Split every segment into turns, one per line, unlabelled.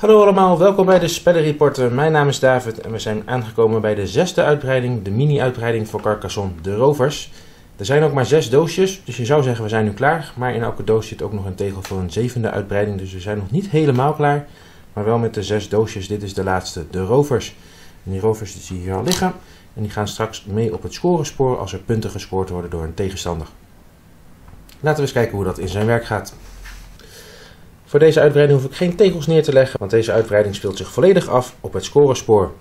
Hallo allemaal, welkom bij de Spellenreporter. Mijn naam is David en we zijn aangekomen bij de zesde uitbreiding, de mini-uitbreiding voor Carcassonne, de Rovers. Er zijn ook maar zes doosjes, dus je zou zeggen we zijn nu klaar. Maar in elke doos zit ook nog een tegel voor een zevende uitbreiding, dus we zijn nog niet helemaal klaar. Maar wel met de zes doosjes, dit is de laatste, de Rovers. En die Rovers die zie je hier al liggen. En die gaan straks mee op het scorenspoor als er punten gescoord worden door een tegenstander. Laten we eens kijken hoe dat in zijn werk gaat. Voor deze uitbreiding hoef ik geen tegels neer te leggen, want deze uitbreiding speelt zich volledig af op het scorenspoor.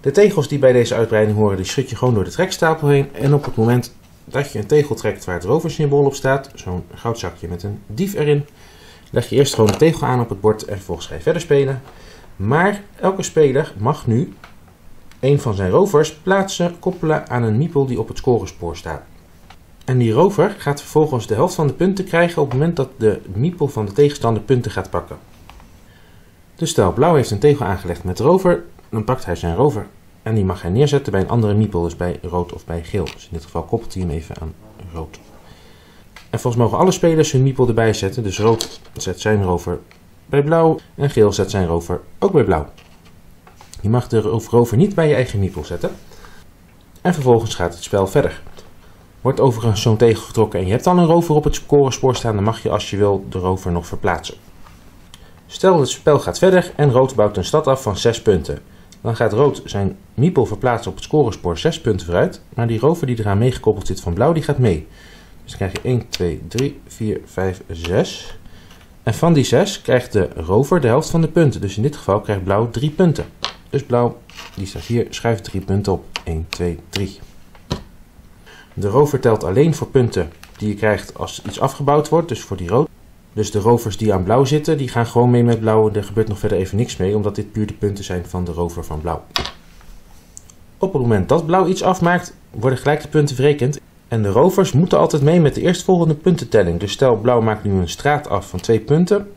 De tegels die bij deze uitbreiding horen, die schud je gewoon door de trekstapel heen. En op het moment dat je een tegel trekt waar het roversymbool op staat, zo'n goudzakje met een dief erin, leg je eerst gewoon de tegel aan op het bord en vervolgens ga je verder spelen. Maar elke speler mag nu een van zijn rovers plaatsen, koppelen aan een miepel die op het scorenspoor staat. En die rover gaat vervolgens de helft van de punten krijgen op het moment dat de miepel van de tegenstander punten gaat pakken. Dus stel, blauw heeft een tegel aangelegd met rover, dan pakt hij zijn rover en die mag hij neerzetten bij een andere miepel, dus bij rood of bij geel. Dus in dit geval koppelt hij hem even aan rood. En volgens mogen alle spelers hun miepel erbij zetten, dus rood zet zijn rover bij blauw en geel zet zijn rover ook bij blauw. Je mag de rover niet bij je eigen miepel zetten. En vervolgens gaat het spel verder. Wordt overigens zo'n tegel getrokken en je hebt dan een rover op het scorespoor staan, dan mag je als je wil de rover nog verplaatsen. Stel het spel gaat verder en rood bouwt een stad af van 6 punten. Dan gaat rood zijn miepel verplaatsen op het scorespoor 6 punten vooruit, maar die rover die eraan meegekoppeld zit van blauw die gaat mee. Dus dan krijg je 1, 2, 3, 4, 5, 6. En van die 6 krijgt de rover de helft van de punten. Dus in dit geval krijgt blauw 3 punten. Dus blauw, die staat hier, schuift 3 punten op. 1, 2, 3. De rover telt alleen voor punten die je krijgt als iets afgebouwd wordt, dus voor die rood. Dus de rovers die aan blauw zitten, die gaan gewoon mee met blauw. Er gebeurt nog verder even niks mee, omdat dit puur de punten zijn van de rover van blauw. Op het moment dat blauw iets afmaakt, worden gelijk de punten verrekend. En de rovers moeten altijd mee met de eerstvolgende puntentelling. Dus stel blauw maakt nu een straat af van 2 punten.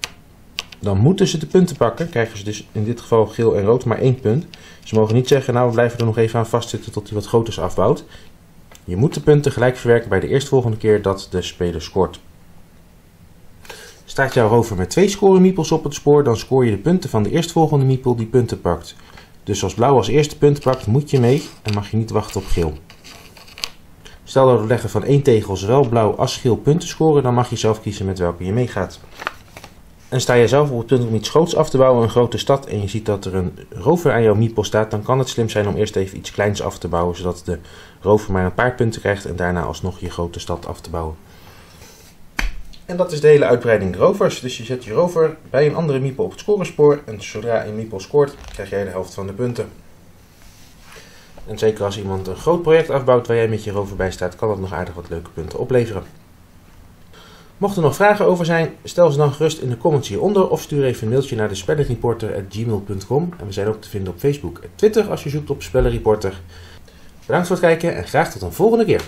Dan moeten ze de punten pakken. Krijgen ze dus in dit geval geel en rood maar 1 punt. Ze mogen niet zeggen, nou we blijven er nog even aan vastzitten tot hij wat groters afbouwt. Je moet de punten gelijk verwerken bij de eerstvolgende keer dat de speler scoort. Staat jouw rover met twee scoremiepels op het spoor, dan scoor je de punten van de eerstvolgende miepel die punten pakt. Dus als blauw als eerste punt pakt, moet je mee en mag je niet wachten op geel. Stel dat we leggen van één tegel zowel blauw als geel punten scoren, dan mag je zelf kiezen met welke je meegaat. En sta je zelf op het punt om iets groots af te bouwen, een grote stad, en je ziet dat er een rover aan jouw miepel staat, dan kan het slim zijn om eerst even iets kleins af te bouwen, zodat de rover maar een paar punten krijgt en daarna alsnog je grote stad af te bouwen. En dat is de hele uitbreiding rovers. Dus je zet je rover bij een andere miepel op het scorespoor en zodra een miepel scoort, krijg jij de helft van de punten. En zeker als iemand een groot project afbouwt waar jij met je rover bij staat, kan dat nog aardig wat leuke punten opleveren. Mocht er nog vragen over zijn, stel ze dan gerust in de comments hieronder of stuur even een mailtje naar de. En we zijn ook te vinden op Facebook en Twitter als je zoekt op Spellenreporter. Bedankt voor het kijken en graag tot een volgende keer.